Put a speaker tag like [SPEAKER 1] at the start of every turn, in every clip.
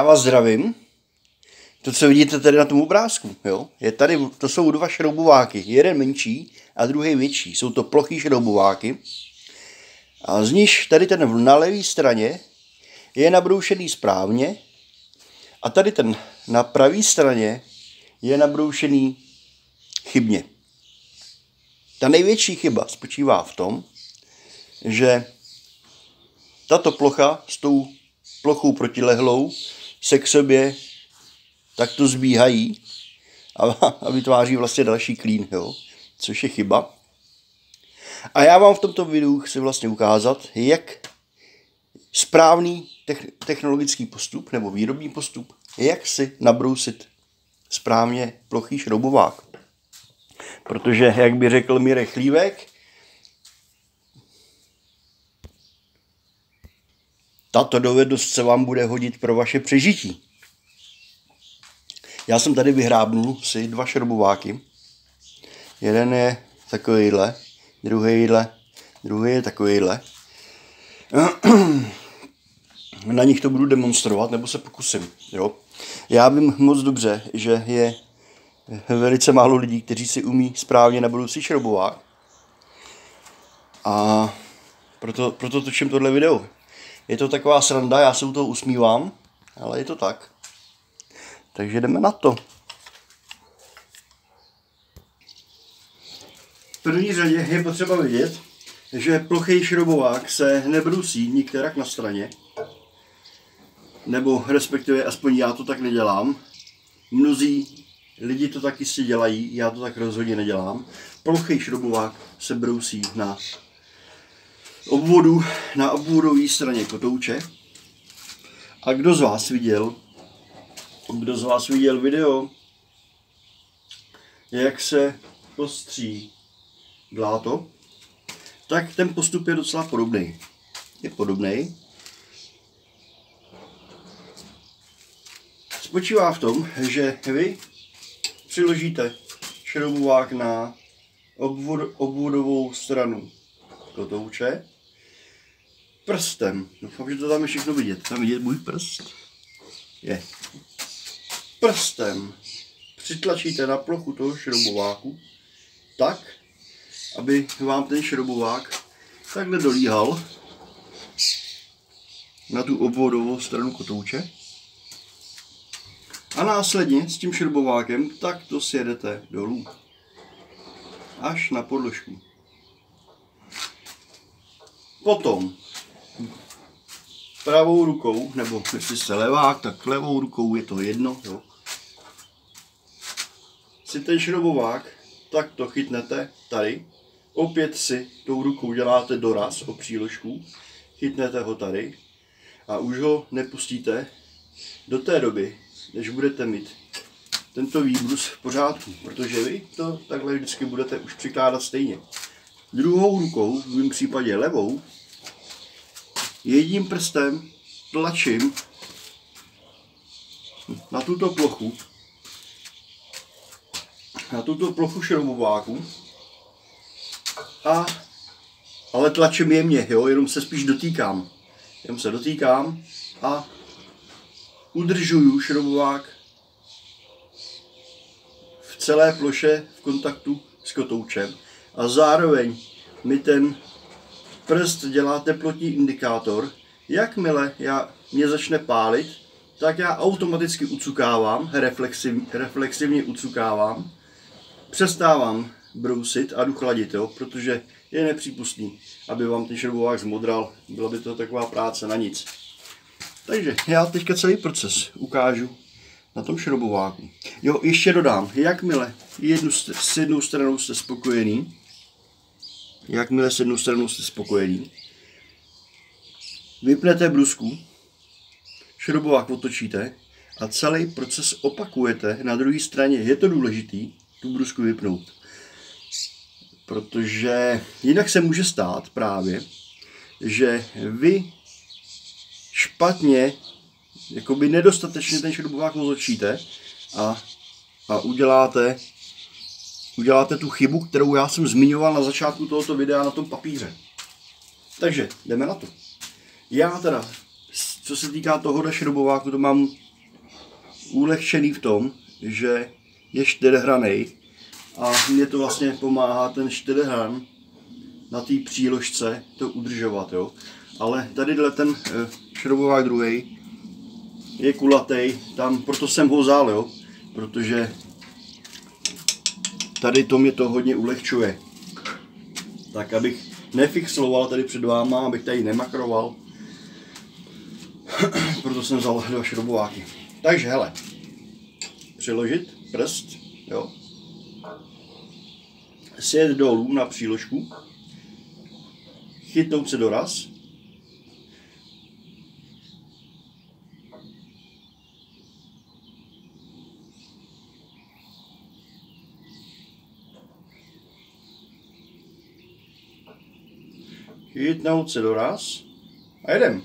[SPEAKER 1] Já vás zdravím. To, co vidíte tady na tom obrázku, jo, je tady, to jsou dva šroubováky. Jeden menší a druhý větší. Jsou to plochý šroubováky. A z nich tady ten na levé straně je nabroušený správně a tady ten na pravé straně je nabroušený chybně. Ta největší chyba spočívá v tom, že tato plocha s tou plochou se k sobě takto zbíhají a, a vytváří vlastně další klín, jo? což je chyba. A já vám v tomto videu chci vlastně ukázat, jak správný technologický postup nebo výrobní postup, jak si nabrousit správně plochý šroubovák. Protože, jak by řekl Mirek Chlívek, tato dovednost se vám bude hodit pro vaše přežití. Já jsem tady vyhrábnul si dva šrobováky. Jeden je takovýhle, druhýhle, druhý je takovýhle. Na nich to budu demonstrovat, nebo se pokusím. Jo? Já vím moc dobře, že je velice málo lidí, kteří si umí správně na budoucí šroubovák. A proto, proto točím tohle video. Je to taková sranda, já se u toho usmívám, ale je to tak. Takže jdeme na to. V první řadě je potřeba vidět, že plochý šroubovák se nebrusí nikterak na straně, nebo respektive aspoň já to tak nedělám. Mnozí lidi to taky si dělají, já to tak rozhodně nedělám. Plochý šroubovák se brousí na obvodu, na obvodové straně kotouče. A kdo z vás viděl, kdo z vás viděl video, jak se ostří bláto, tak ten postup je docela podobný. Je podobný. Spočívá v tom, že vy přiložíte šroubovák na obvod, obvodovou stranu kotouče prstem. Doufám, že to tam je všechno vidět. Tam vidět můj prst? Je. Prstem přitlačíte na plochu toho šroubováku tak, aby vám ten šroubovák takhle dolíhal na tu obvodovou stranu kotouče. A následně s tím šroubovákem tak to sjedete dolů. Až na podložku. Potom pravou rukou, nebo jestli jste levák, tak levou rukou je to jedno, jo. Si ten šroubovák tak to chytnete tady, opět si tou rukou děláte doraz o příložku, chytnete ho tady a už ho nepustíte do té doby, než budete mít tento výbrus v pořádku, protože vy to takhle vždycky budete už přikládat stejně. Druhou rukou, v mém případě levou, jedním prstem tlačím na tuto plochu, na tuto plochu šroubováku a ale tlačím jemně, jo, jenom se spíš dotýkám. Jenom se dotýkám a udržuju šroubovák v celé ploše v kontaktu s kotoučem a zároveň mi ten prst dělá teplotní indikátor. Jakmile já, mě začne pálit, tak já automaticky ucukávám, reflexiv, reflexivně ucukávám, přestávám brousit a jdu chladit, jo, protože je nepřípustný, aby vám ten šroubovák zmodral. Byla by to taková práce na nic. Takže já teďka celý proces ukážu na tom šroubováku. Jo, ještě dodám, jakmile jednu, s jednou stranou jste spokojený, jakmile s jednou stranou jste spokojený, vypnete brusku, šroubovák otočíte a celý proces opakujete na druhé straně. Je to důležitý tu brusku vypnout. Protože jinak se může stát právě, že vy špatně, jakoby nedostatečně ten šroubovák otočíte a, a uděláte uděláte tu chybu, kterou já jsem zmiňoval na začátku tohoto videa na tom papíře. Takže jdeme na to. Já teda, co se týká tohohle šrobováku, to mám ulehčený v tom, že je čtyřhraný a mě to vlastně pomáhá ten čtyřhran na té příložce to udržovat, jo. Ale tady ten e, šroubovák druhý je kulatý, tam proto jsem ho vzal, jo, protože tady to mě to hodně ulehčuje. Tak abych nefixloval tady před váma, abych tady nemakroval. proto jsem vzal dva šrobováky. Takže hele, přiložit prst, jo. Sjet dolů na příložku, chytnout se doraz, chytnout se doraz a jedem.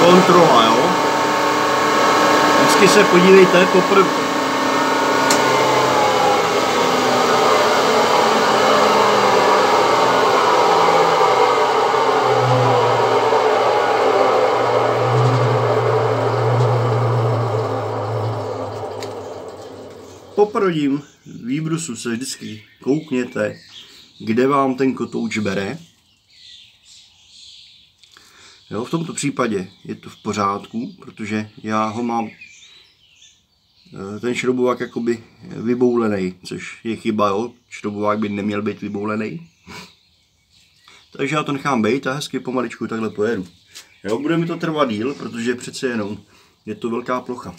[SPEAKER 1] Kontrola, jo? Vždycky se podívejte poprvé, poprodím výbrusu se vždycky koukněte, kde vám ten kotouč bere. Jo, v tomto případě je to v pořádku, protože já ho mám eh, ten šroubovák jakoby vyboulený, což je chyba, jo. šroubovák by neměl být vyboulený. Takže já to nechám být a hezky pomaličku takhle pojedu. Jo, bude mi to trvat díl, protože přece jenom je to velká plocha.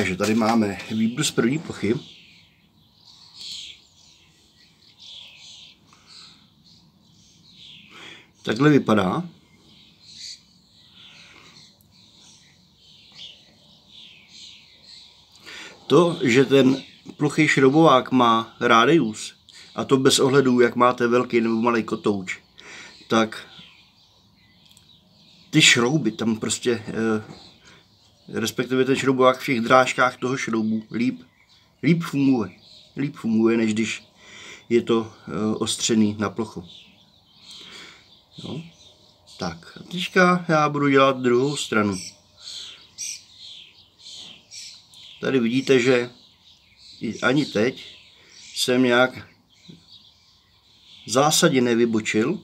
[SPEAKER 1] Takže tady máme výběr z první plochy. Takhle vypadá. To, že ten plochý šroubovák má rádius, a to bez ohledu, jak máte velký nebo malý kotouč, tak ty šrouby tam prostě, eh, respektive ten šroubovák v všech drážkách toho šroubu líp, líp funguje. Líp funguje, než když je to eh, ostřený na plochu. No. Tak, a teďka já budu dělat druhou stranu. Tady vidíte, že ani teď jsem nějak v zásadě nevybočil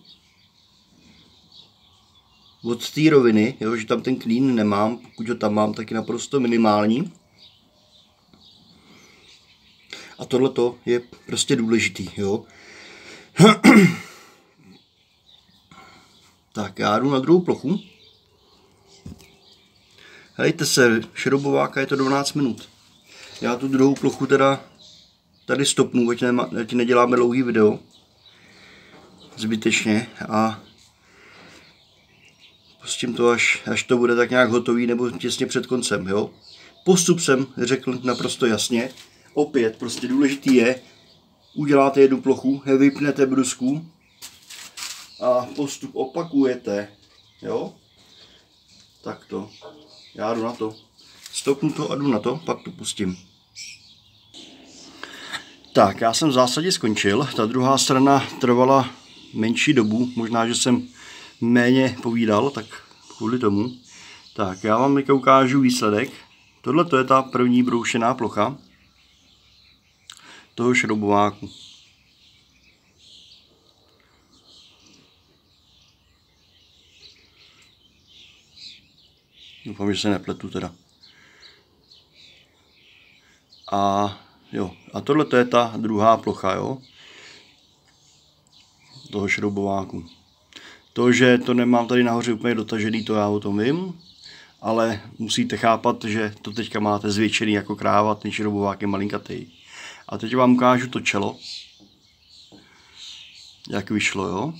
[SPEAKER 1] od té roviny, jo, že tam ten klín nemám, pokud ho tam mám, tak je naprosto minimální. A tohle je prostě důležitý. Jo. tak já jdu na druhou plochu. Hejte se, šrobováka je to 12 minut. Já tu druhou plochu teda tady stopnu, ať, nema, ať neděláme dlouhý video. Zbytečně a pustím to, až, až to bude tak nějak hotový nebo těsně před koncem. Jo? Postup jsem řekl naprosto jasně. Opět, prostě důležitý je, uděláte jednu plochu, vypnete brusku a postup opakujete. Jo? Takto. Já jdu na to. Stopnu to a jdu na to, pak to pustím. Tak, já jsem v zásadě skončil. Ta druhá strana trvala menší dobu. Možná, že jsem méně povídal, tak kvůli tomu. Tak, já vám teďka ukážu výsledek. Tohle to je ta první broušená plocha toho šroubováku. Doufám, že se nepletu teda. A jo, a tohle to je ta druhá plocha, jo. Toho šroubováku. To, že to nemám tady nahoře úplně dotažený, to já o tom vím, ale musíte chápat, že to teďka máte zvětšený jako kráva, ten šroubovák je malinkatý. A teď vám ukážu to čelo, jak vyšlo, jo.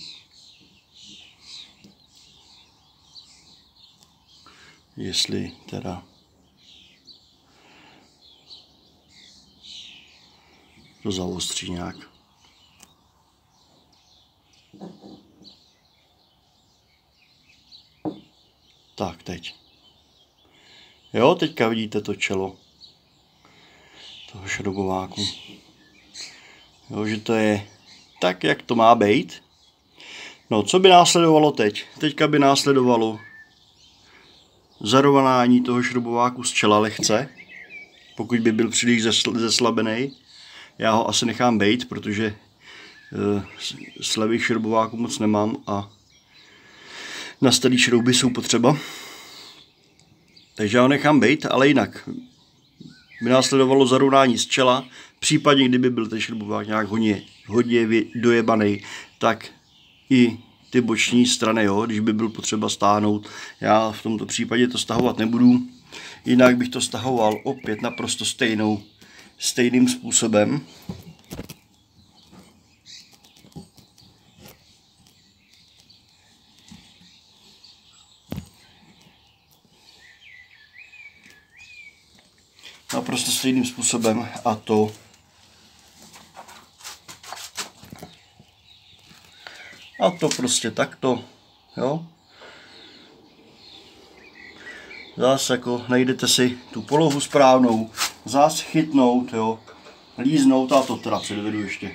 [SPEAKER 1] Jestli teda to zaostří nějak. Tak, teď. Jo, teďka vidíte to čelo toho šrobováku. Jo, že to je tak, jak to má být. No, co by následovalo teď? Teďka by následovalo zarovnání toho šrobováku z čela lehce, pokud by byl příliš zeslabený. Já ho asi nechám být, protože uh, slevých šrobováků moc nemám a na starý šrouby jsou potřeba. Takže já ho nechám být, ale jinak by následovalo zarovnání z čela, případně kdyby byl ten šrubovák nějak hodně, hodně dojebaný, tak i ty boční strany, jo, když by byl potřeba stáhnout. Já v tomto případě to stahovat nebudu, jinak bych to stahoval opět naprosto stejnou, stejným způsobem. Naprosto stejným způsobem a to a to prostě takto, jo. Zase jako najdete si tu polohu správnou, zase chytnout, jo, líznout a to teda předvedu ještě.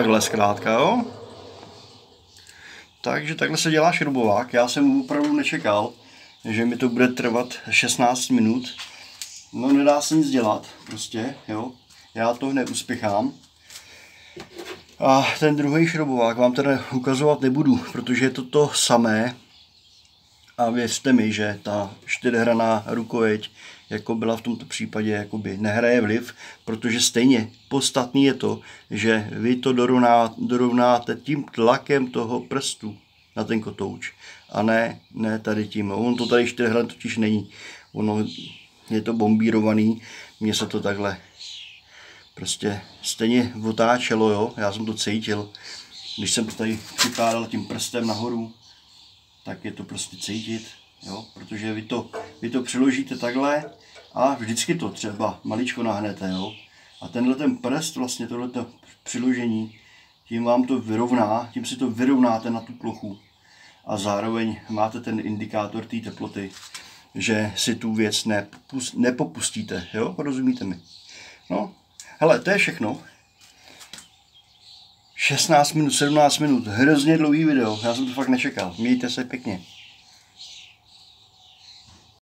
[SPEAKER 1] Takhle zkrátka, jo. Takže takhle se dělá šrubovák. Já jsem opravdu nečekal, že mi to bude trvat 16 minut. No nedá se nic dělat, prostě, jo. Já to neuspěchám. A ten druhý šrobovák vám teda ukazovat nebudu, protože je to to samé. A věřte mi, že ta čtyřhraná rukojeť, jako byla v tomto případě, jakoby nehraje vliv, protože stejně podstatný je to, že vy to dorovná, dorovnáte tím tlakem toho prstu na ten kotouč. A ne, ne tady tím. On to tady čtyřhran totiž není. Ono je to bombírovaný, mně se to takhle prostě stejně otáčelo, jo, já jsem to cítil. Když jsem to tady přikládal tím prstem nahoru, tak je to prostě cítit, jo, protože vy to, vy to přiložíte takhle a vždycky to třeba maličko nahnete, jo. A tenhle ten prst, vlastně tohleto přiložení, tím vám to vyrovná, tím si to vyrovnáte na tu plochu. A zároveň máte ten indikátor té teploty, že si tu věc nepopustíte, jo, rozumíte mi. No, hele, to je všechno. 16 minut, 17 minut, hrozně dlouhý video, já jsem to fakt nečekal. Mějte se pěkně.